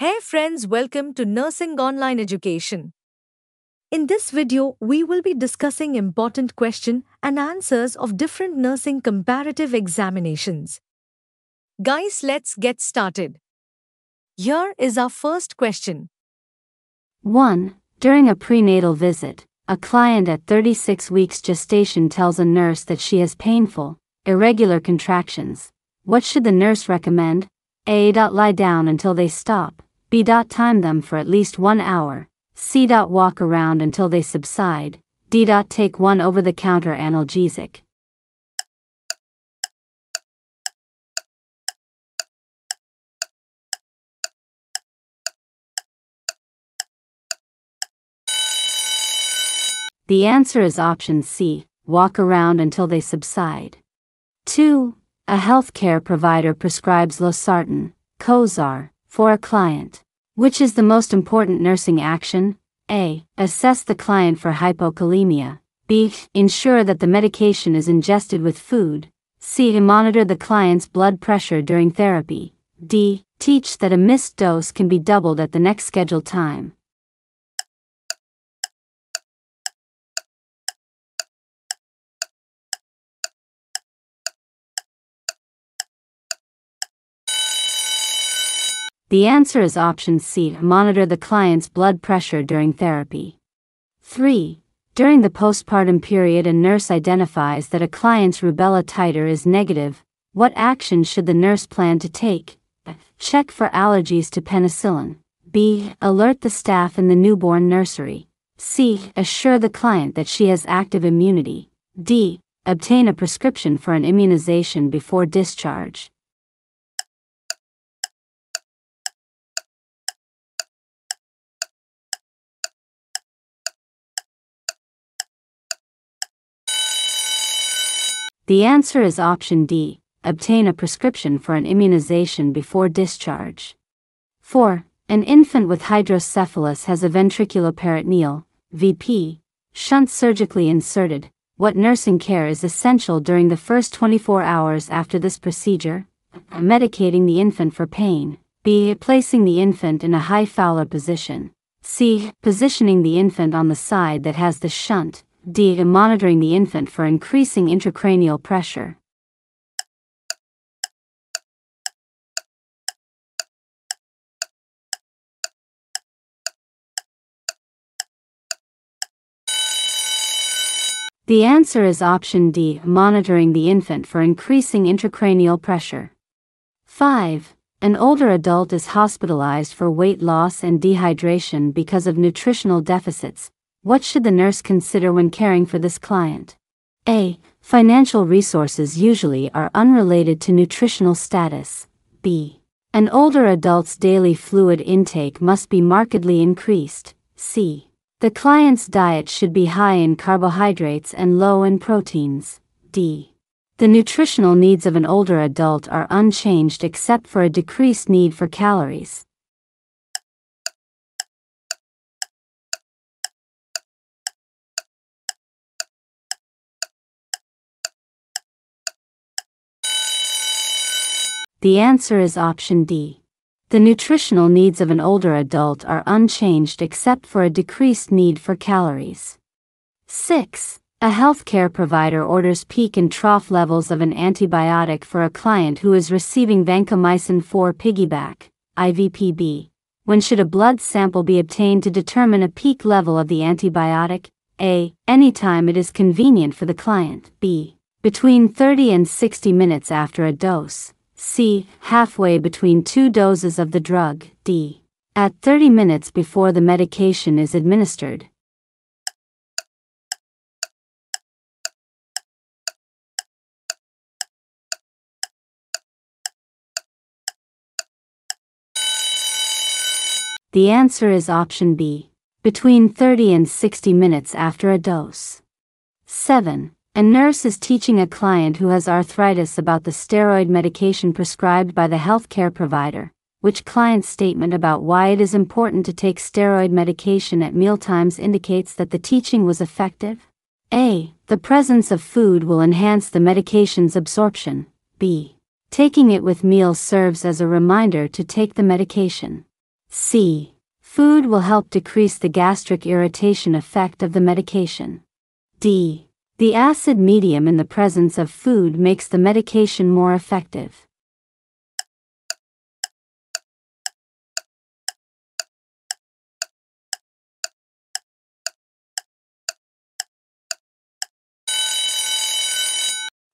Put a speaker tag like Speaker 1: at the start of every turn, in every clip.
Speaker 1: Hey friends, welcome to Nursing Online Education. In this video, we will be discussing important question and answers of different nursing comparative examinations. Guys, let's get started. Here is our first question.
Speaker 2: 1. During a prenatal visit, a client at 36 weeks gestation tells a nurse that she has painful, irregular contractions. What should the nurse recommend? A. Lie down until they stop. B. Time them for at least one hour. C. Walk around until they subside. D. Take one over the counter analgesic. The answer is option C walk around until they subside. 2. A healthcare provider prescribes losartan, Cozaar, for a client. Which is the most important nursing action? A. Assess the client for hypokalemia. B. Ensure that the medication is ingested with food. C. Monitor the client's blood pressure during therapy. D. Teach that a missed dose can be doubled at the next scheduled time. The answer is option C monitor the client's blood pressure during therapy. 3. During the postpartum period, a nurse identifies that a client's rubella titer is negative. What action should the nurse plan to take? Check for allergies to penicillin. B. Alert the staff in the newborn nursery. C. Assure the client that she has active immunity. D. Obtain a prescription for an immunization before discharge. The answer is option D obtain a prescription for an immunization before discharge. 4. An infant with hydrocephalus has a ventriculoperitoneal VP shunt surgically inserted. What nursing care is essential during the first 24 hours after this procedure? Medicating the infant for pain. B. Placing the infant in a high Fowler position. C. Positioning the infant on the side that has the shunt. D. Monitoring the infant for increasing intracranial pressure. The answer is option D, monitoring the infant for increasing intracranial pressure. 5. An older adult is hospitalized for weight loss and dehydration because of nutritional deficits, what should the nurse consider when caring for this client? A. Financial resources usually are unrelated to nutritional status. B. An older adult's daily fluid intake must be markedly increased. C. The client's diet should be high in carbohydrates and low in proteins. D. The nutritional needs of an older adult are unchanged except for a decreased need for calories. The answer is option D. The nutritional needs of an older adult are unchanged except for a decreased need for calories. 6. A healthcare provider orders peak and trough levels of an antibiotic for a client who is receiving vancomycin 4 piggyback, IVPB. When should a blood sample be obtained to determine a peak level of the antibiotic? A. Anytime it is convenient for the client. B. Between 30 and 60 minutes after a dose. C. Halfway between two doses of the drug, D. At 30 minutes before the medication is administered. The answer is option B. Between 30 and 60 minutes after a dose. 7. A nurse is teaching a client who has arthritis about the steroid medication prescribed by the healthcare provider, which client's statement about why it is important to take steroid medication at mealtimes indicates that the teaching was effective? A. The presence of food will enhance the medication's absorption. B. Taking it with meals serves as a reminder to take the medication. C. Food will help decrease the gastric irritation effect of the medication. D. The acid medium in the presence of food makes the medication more effective.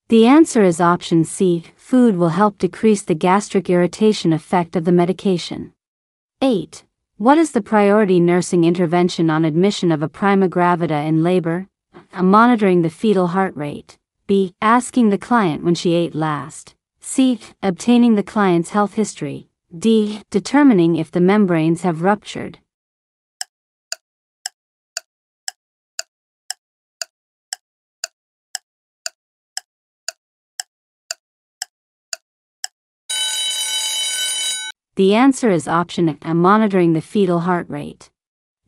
Speaker 2: The answer is option C. Food will help decrease the gastric irritation effect of the medication. 8. What is the priority nursing intervention on admission of a prima gravida in labor? A. Monitoring the fetal heart rate. B. Asking the client when she ate last. C. Obtaining the client's health history. D. Determining if the membranes have ruptured. The answer is option A monitoring the fetal heart rate.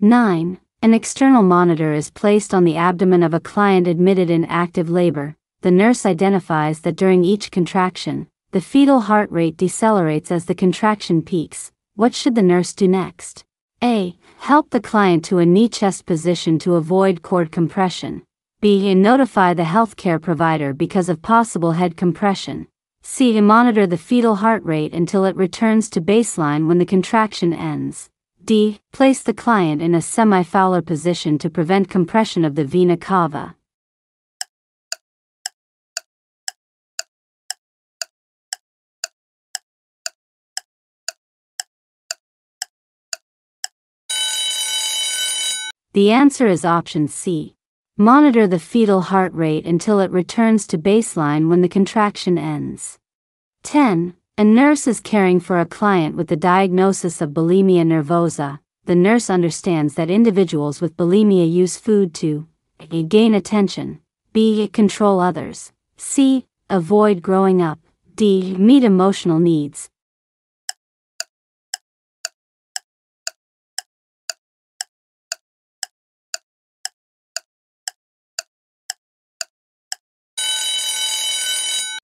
Speaker 2: 9. An external monitor is placed on the abdomen of a client admitted in active labor. The nurse identifies that during each contraction, the fetal heart rate decelerates as the contraction peaks. What should the nurse do next? A. Help the client to a knee chest position to avoid cord compression. B. Notify the healthcare provider because of possible head compression. C. Monitor the fetal heart rate until it returns to baseline when the contraction ends. D. Place the client in a semi-Fowler position to prevent compression of the vena cava. The answer is option C. Monitor the fetal heart rate until it returns to baseline when the contraction ends. 10. A nurse is caring for a client with the diagnosis of bulimia nervosa. The nurse understands that individuals with bulimia use food to a. gain attention, b. control others, c. avoid growing up, d. meet emotional needs.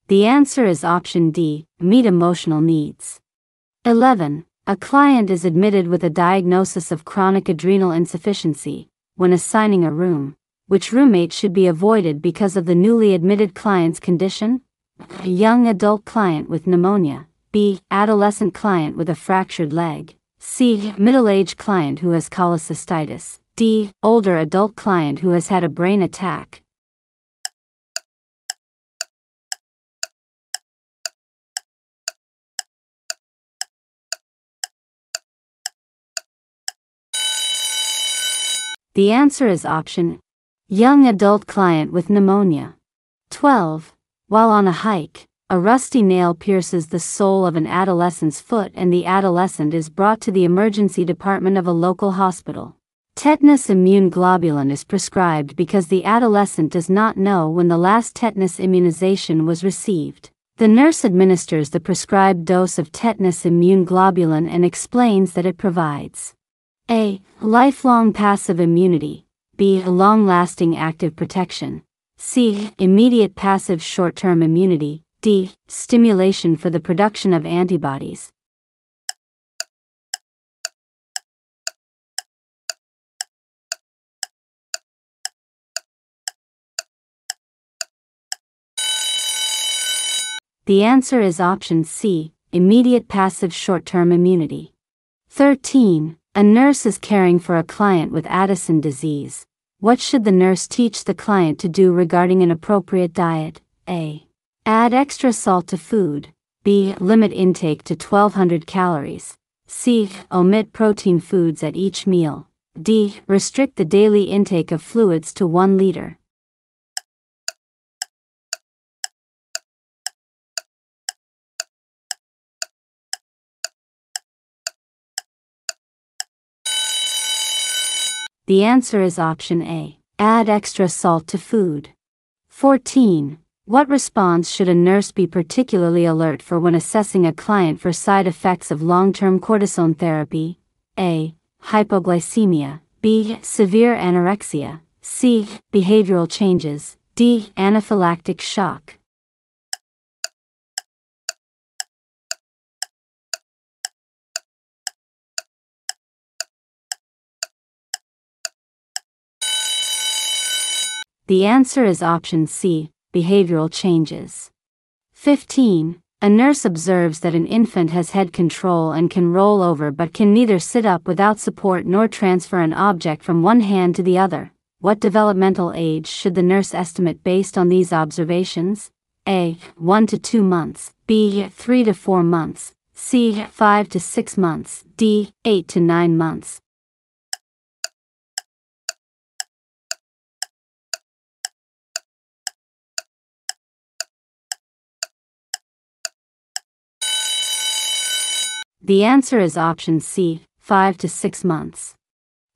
Speaker 2: The answer is option D, meet emotional needs. 11. A client is admitted with a diagnosis of chronic adrenal insufficiency. When assigning a room, which roommate should be avoided because of the newly admitted client's condition? A young adult client with pneumonia. B. Adolescent client with a fractured leg. C. Middle aged client who has cholecystitis. D. Older adult client who has had a brain attack. The answer is option Young adult client with pneumonia. 12. While on a hike, a rusty nail pierces the sole of an adolescent's foot and the adolescent is brought to the emergency department of a local hospital. Tetanus immune globulin is prescribed because the adolescent does not know when the last tetanus immunization was received. The nurse administers the prescribed dose of tetanus immune globulin and explains that it provides a. Lifelong passive immunity. B. Long lasting active protection. C. Immediate passive short term immunity. D. Stimulation for the production of antibodies. The answer is option C, immediate passive short term immunity. 13. A nurse is caring for a client with Addison disease. What should the nurse teach the client to do regarding an appropriate diet? A. Add extra salt to food. B. Limit intake to 1200 calories. C. Omit protein foods at each meal. D. Restrict the daily intake of fluids to 1 liter. The answer is option A. Add extra salt to food. 14. What response should a nurse be particularly alert for when assessing a client for side effects of long term cortisone therapy? A. Hypoglycemia. B. Severe anorexia. C. Behavioral changes. D. Anaphylactic shock. The answer is option C, behavioral changes. 15. A nurse observes that an infant has head control and can roll over but can neither sit up without support nor transfer an object from one hand to the other. What developmental age should the nurse estimate based on these observations? A. 1 to 2 months, B. 3 to 4 months, C. 5 to 6 months, D. 8 to 9 months. The answer is option C, 5 to 6 months.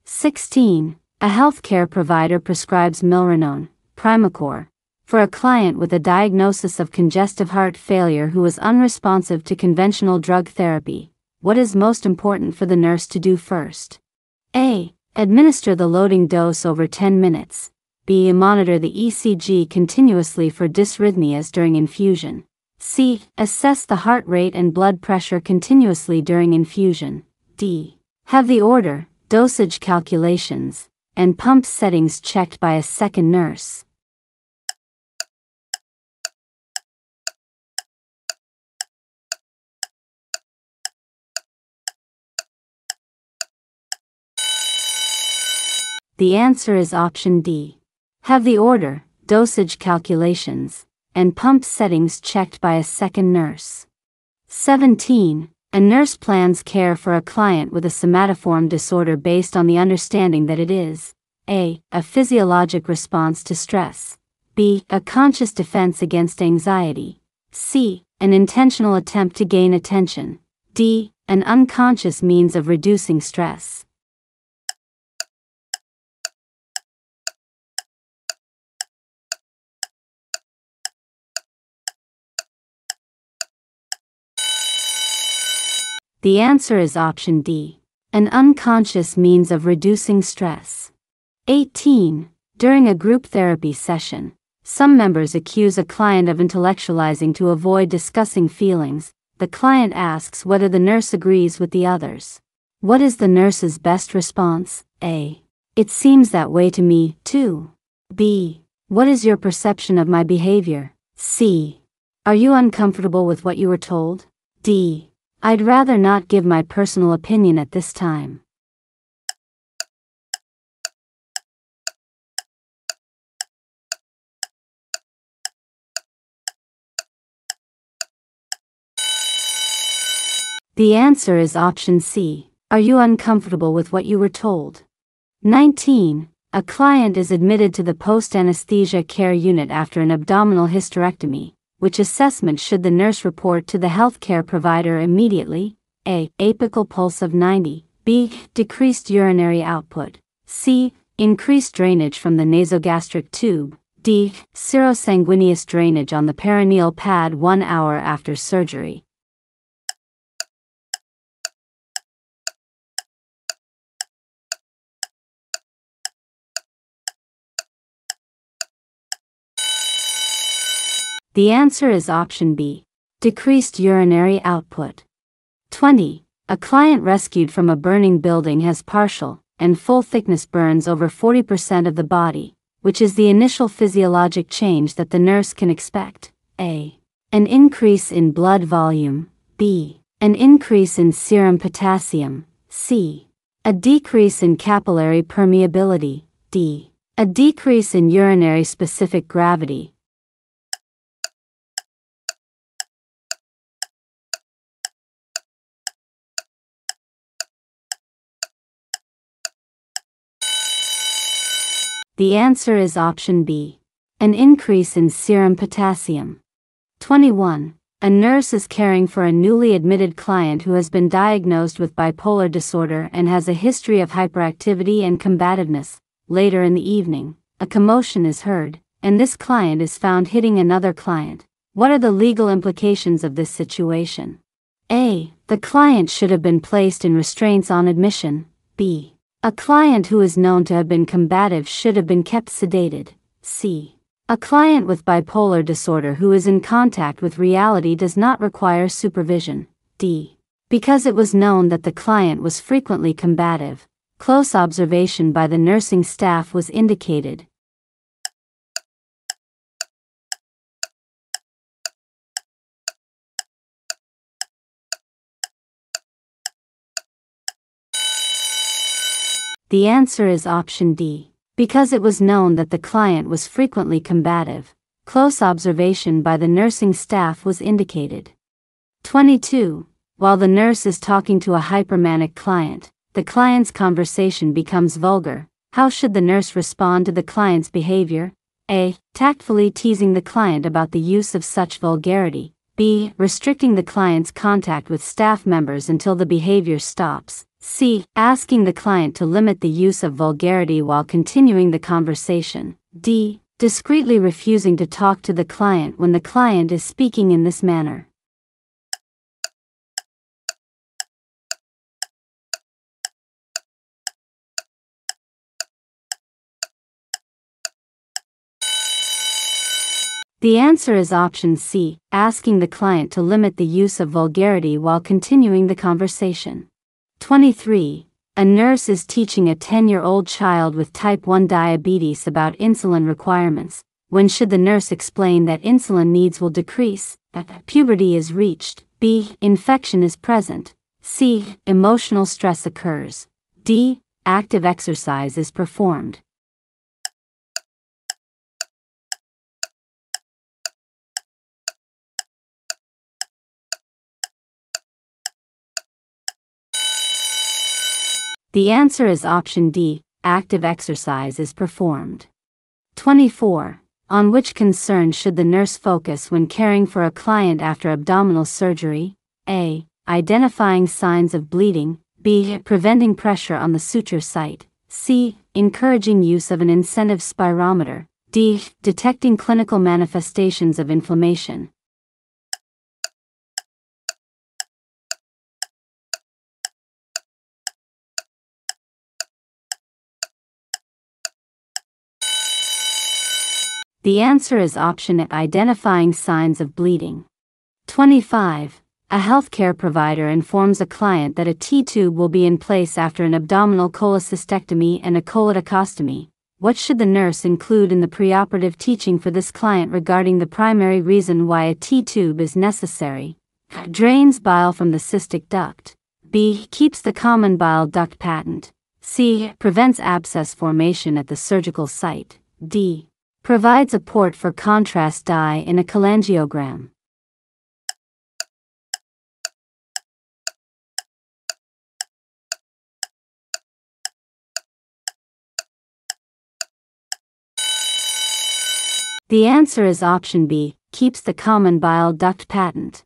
Speaker 2: 16. A healthcare provider prescribes milrinone, Primacor, for a client with a diagnosis of congestive heart failure who is unresponsive to conventional drug therapy. What is most important for the nurse to do first? A. Administer the loading dose over 10 minutes. B. Monitor the ECG continuously for dysrhythmias during infusion. C. Assess the heart rate and blood pressure continuously during infusion. D. Have the order, dosage calculations, and pump settings checked by a second nurse. The answer is option D. Have the order, dosage calculations, and pump settings checked by a second nurse. 17. A nurse plans care for a client with a somatoform disorder based on the understanding that it is a. a physiologic response to stress, b. a conscious defense against anxiety, c. an intentional attempt to gain attention, d. an unconscious means of reducing stress. The answer is option D. An unconscious means of reducing stress. 18. During a group therapy session, some members accuse a client of intellectualizing to avoid discussing feelings. The client asks whether the nurse agrees with the others. What is the nurse's best response? A. It seems that way to me, too. B. What is your perception of my behavior? C. Are you uncomfortable with what you were told? D. I'd rather not give my personal opinion at this time. The answer is option C. Are you uncomfortable with what you were told? 19. A client is admitted to the post anesthesia care unit after an abdominal hysterectomy which assessment should the nurse report to the healthcare provider immediately? A. Apical pulse of 90. B. Decreased urinary output. C. Increased drainage from the nasogastric tube. D. Serosanguineous drainage on the perineal pad one hour after surgery. The answer is option B. Decreased urinary output. 20. A client rescued from a burning building has partial and full thickness burns over 40% of the body, which is the initial physiologic change that the nurse can expect. A. An increase in blood volume. B. An increase in serum potassium. C. A decrease in capillary permeability. D. A decrease in urinary specific gravity. The answer is option B. An increase in serum potassium. 21. A nurse is caring for a newly admitted client who has been diagnosed with bipolar disorder and has a history of hyperactivity and combativeness. Later in the evening, a commotion is heard, and this client is found hitting another client. What are the legal implications of this situation? A. The client should have been placed in restraints on admission. B. A client who is known to have been combative should have been kept sedated. C. A client with bipolar disorder who is in contact with reality does not require supervision. D. Because it was known that the client was frequently combative, close observation by the nursing staff was indicated. The answer is option D. Because it was known that the client was frequently combative, close observation by the nursing staff was indicated. 22. While the nurse is talking to a hypermanic client, the client's conversation becomes vulgar. How should the nurse respond to the client's behavior? A. Tactfully teasing the client about the use of such vulgarity. B. Restricting the client's contact with staff members until the behavior stops. C. Asking the client to limit the use of vulgarity while continuing the conversation. D. Discreetly refusing to talk to the client when the client is speaking in this manner. The answer is option C, asking the client to limit the use of vulgarity while continuing the conversation. 23. A nurse is teaching a 10 year old child with type 1 diabetes about insulin requirements. When should the nurse explain that insulin needs will decrease, that puberty is reached, B. Infection is present, C. Emotional stress occurs, D. Active exercise is performed. The answer is option D, active exercise is performed. 24. On which concern should the nurse focus when caring for a client after abdominal surgery? A. Identifying signs of bleeding. B. Preventing pressure on the suture site. C. Encouraging use of an incentive spirometer. D. Detecting clinical manifestations of inflammation. The answer is option A identifying signs of bleeding. 25. A healthcare provider informs a client that a T tube will be in place after an abdominal cholecystectomy and a choledochotomy. What should the nurse include in the preoperative teaching for this client regarding the primary reason why a T tube is necessary? Drains bile from the cystic duct. B. Keeps the common bile duct patent. C. Prevents abscess formation at the surgical site. D. Provides a port for contrast dye in a cholangiogram. The answer is option B, keeps the common bile duct patent.